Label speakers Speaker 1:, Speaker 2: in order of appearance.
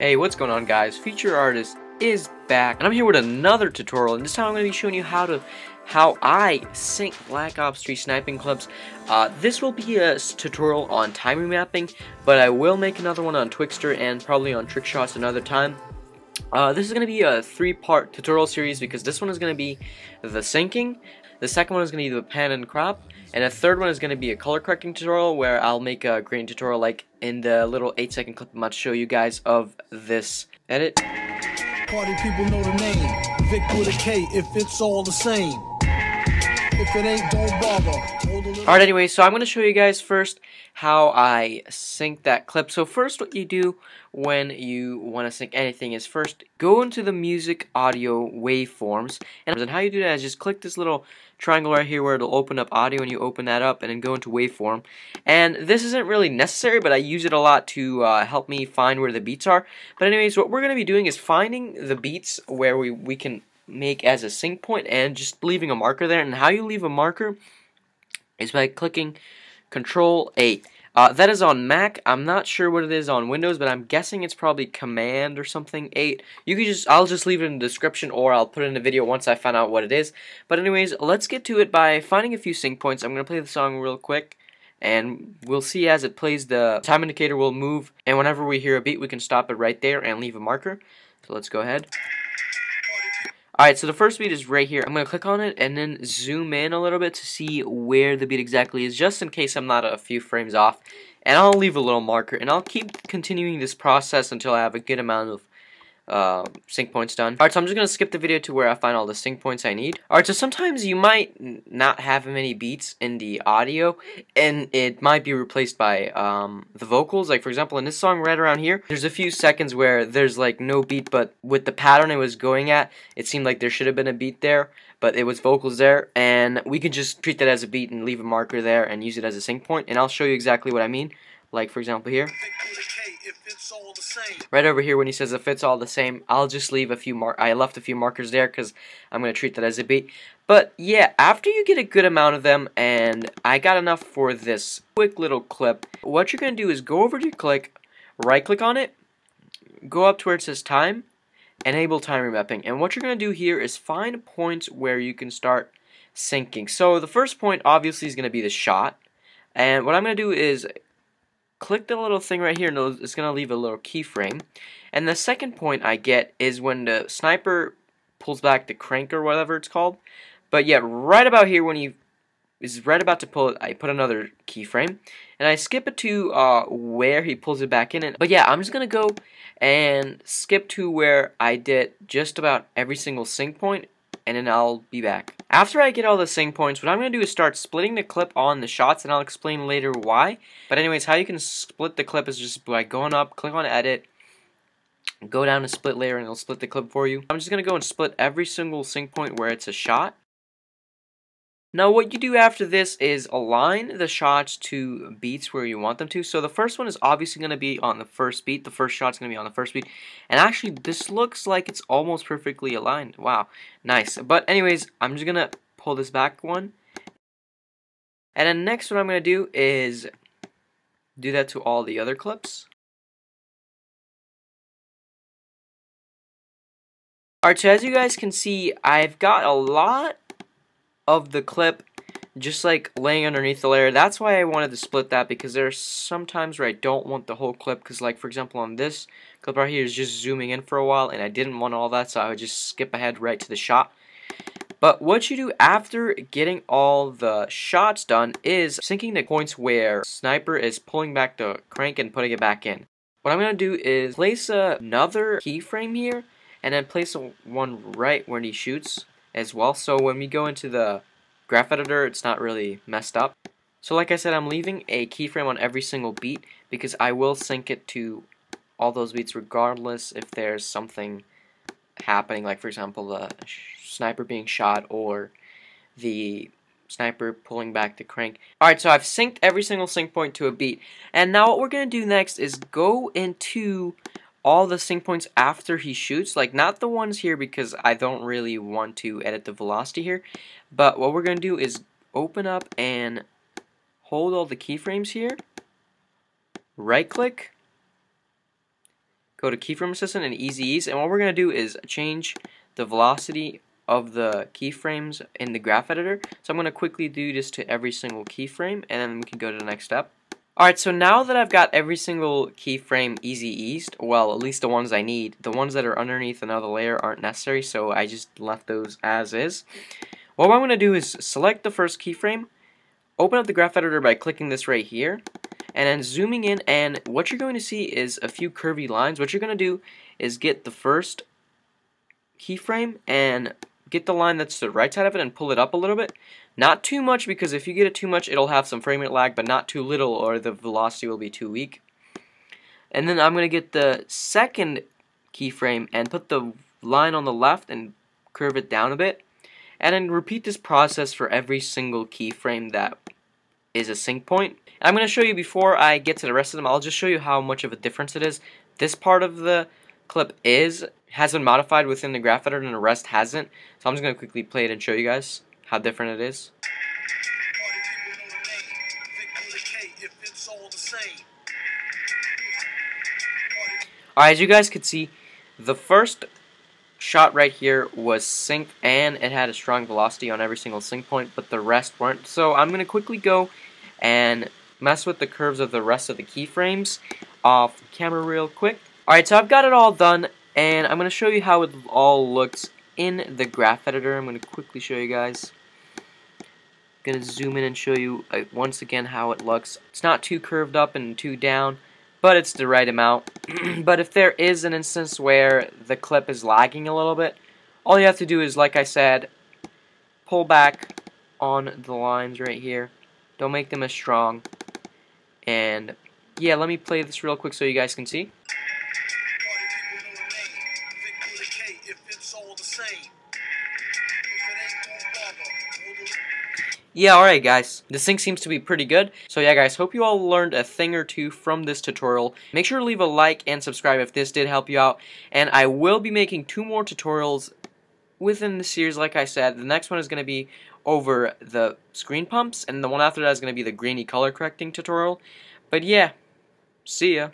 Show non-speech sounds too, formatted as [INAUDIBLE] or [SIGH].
Speaker 1: Hey, what's going on guys? Future Artist is back, and I'm here with another tutorial, and this time I'm going to be showing you how to how I sync Black Ops 3 sniping clips. Uh, this will be a tutorial on time remapping, but I will make another one on Twixtor and probably on trick shots another time. Uh, this is going to be a three-part tutorial series because this one is going to be the syncing, the second one is going to be the pan and crop, and the third one is going to be a color correcting tutorial where I'll make a green tutorial like in the little 8 second clip I'm about to show you guys of this edit.
Speaker 2: Party people know the name. Vic with a K if it's all the same. If it ain't, don't bother.
Speaker 1: Alright, anyway, so I'm going to show you guys first how I sync that clip. So first what you do when you want to sync anything is first go into the music audio waveforms. And how you do that is just click this little triangle right here where it'll open up audio and you open that up and then go into waveform. And this isn't really necessary, but I use it a lot to uh, help me find where the beats are. But anyways, what we're going to be doing is finding the beats where we, we can make as a sync point and just leaving a marker there. And how you leave a marker is by clicking Control 8. Uh, that is on Mac. I'm not sure what it is on Windows, but I'm guessing it's probably Command or something 8. You can just, I'll just leave it in the description or I'll put it in the video once I find out what it is. But anyways, let's get to it by finding a few sync points. I'm going to play the song real quick and we'll see as it plays the time indicator will move and whenever we hear a beat we can stop it right there and leave a marker. So let's go ahead. Alright, so the first beat is right here. I'm going to click on it and then zoom in a little bit to see where the beat exactly is, just in case I'm not a few frames off. And I'll leave a little marker, and I'll keep continuing this process until I have a good amount of uh, sync points done. Alright, so I'm just going to skip the video to where I find all the sync points I need. Alright, so sometimes you might not have many beats in the audio, and it might be replaced by um, the vocals. Like, for example, in this song right around here, there's a few seconds where there's, like, no beat, but with the pattern it was going at, it seemed like there should have been a beat there, but it was vocals there, and we can just treat that as a beat and leave a marker there and use it as a sync point, and I'll show you exactly what I mean. Like, for example, here. Right over here when he says if it's all the same, I'll just leave a few mar I left a few markers there because I'm going to treat that as a beat. But yeah, after you get a good amount of them, and I got enough for this quick little clip, what you're going to do is go over to your click, right click on it, go up to where it says time, enable time remapping. And what you're going to do here is find points where you can start syncing. So the first point obviously is going to be the shot. And what I'm going to do is click the little thing right here and it's going to leave a little keyframe. And the second point I get is when the sniper pulls back the crank or whatever it's called. But yeah, right about here when he is right about to pull it, I put another keyframe. And I skip it to uh, where he pulls it back in. And, but yeah, I'm just going to go and skip to where I did just about every single sync point and then I'll be back. After I get all the sync points, what I'm going to do is start splitting the clip on the shots, and I'll explain later why. But anyways, how you can split the clip is just by going up, click on edit, go down to split layer, and it'll split the clip for you. I'm just going to go and split every single sync point where it's a shot. Now what you do after this is align the shots to beats where you want them to. So the first one is obviously going to be on the first beat. The first shot's going to be on the first beat. And actually this looks like it's almost perfectly aligned. Wow, nice. But anyways, I'm just going to pull this back one. And then next what I'm going to do is do that to all the other clips. Alright, so as you guys can see, I've got a lot of the clip just like laying underneath the layer. That's why I wanted to split that because there's some times where I don't want the whole clip because like for example on this clip right here is just zooming in for a while and I didn't want all that so I would just skip ahead right to the shot. But what you do after getting all the shots done is syncing the points where Sniper is pulling back the crank and putting it back in. What I'm going to do is place another keyframe here and then place one right when he shoots as well. So when we go into the graph editor, it's not really messed up. So like I said, I'm leaving a keyframe on every single beat because I will sync it to all those beats regardless if there's something happening, like for example the sniper being shot or the sniper pulling back the crank. Alright, so I've synced every single sync point to a beat. And now what we're going to do next is go into all the sync points after he shoots, like not the ones here because I don't really want to edit the velocity here, but what we're going to do is open up and hold all the keyframes here, right click, go to keyframe assistant and easy ease and what we're going to do is change the velocity of the keyframes in the graph editor. So I'm going to quickly do this to every single keyframe and then we can go to the next step alright so now that I've got every single keyframe easy eased well at least the ones I need the ones that are underneath another layer aren't necessary so I just left those as is. What I'm going to do is select the first keyframe open up the graph editor by clicking this right here and then zooming in and what you're going to see is a few curvy lines. What you're going to do is get the first keyframe and get the line that's to the right side of it and pull it up a little bit not too much because if you get it too much it'll have some frame rate lag but not too little or the velocity will be too weak and then I'm going to get the second keyframe and put the line on the left and curve it down a bit and then repeat this process for every single keyframe that is a sync point. I'm going to show you before I get to the rest of them, I'll just show you how much of a difference it is. This part of the clip is has been modified within the graph editor and the rest hasn't. So I'm just going to quickly play it and show you guys how different it is. Alright, as you guys can see, the first shot right here was synced and it had a strong velocity on every single sync point, but the rest weren't. So I'm going to quickly go and mess with the curves of the rest of the keyframes off camera real quick. Alright, so I've got it all done, and I'm going to show you how it all looks in the graph editor. I'm going to quickly show you guys. Going to zoom in and show you uh, once again how it looks. It's not too curved up and too down, but it's the right amount. [CLEARS THROAT] but if there is an instance where the clip is lagging a little bit, all you have to do is, like I said, pull back on the lines right here don't make them as strong. And yeah, let me play this real quick so you guys can see. Yeah, alright guys, the sync seems to be pretty good. So yeah guys, hope you all learned a thing or two from this tutorial. Make sure to leave a like and subscribe if this did help you out. And I will be making two more tutorials within the series, like I said. The next one is going to be over the screen pumps, and the one after that is going to be the grainy color correcting tutorial. But yeah, see ya.